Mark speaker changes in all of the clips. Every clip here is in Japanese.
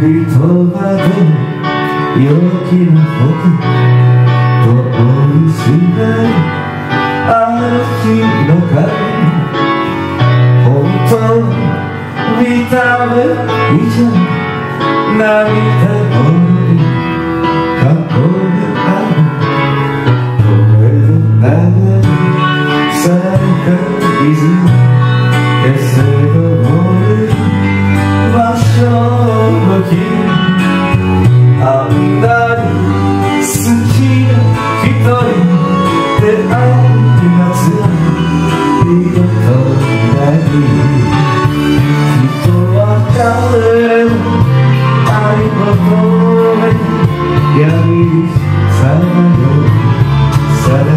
Speaker 1: りとばで陽気な僕とおいしないあの日の影本当見た目以上涙 Yalnız sana yok, sana.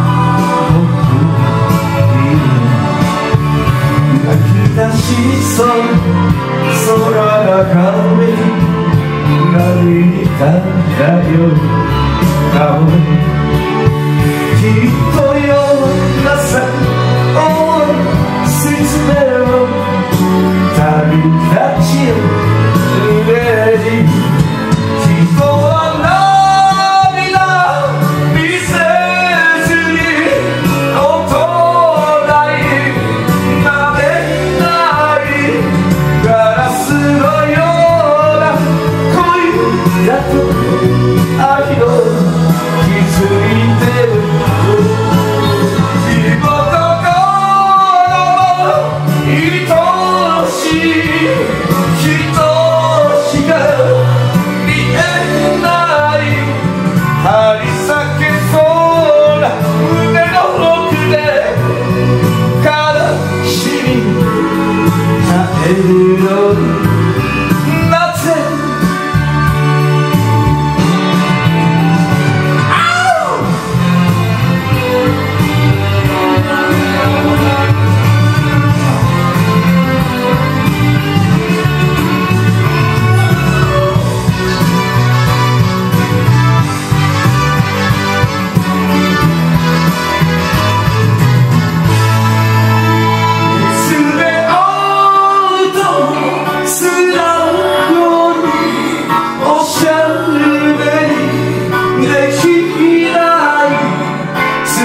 Speaker 1: Tan you cabrón you know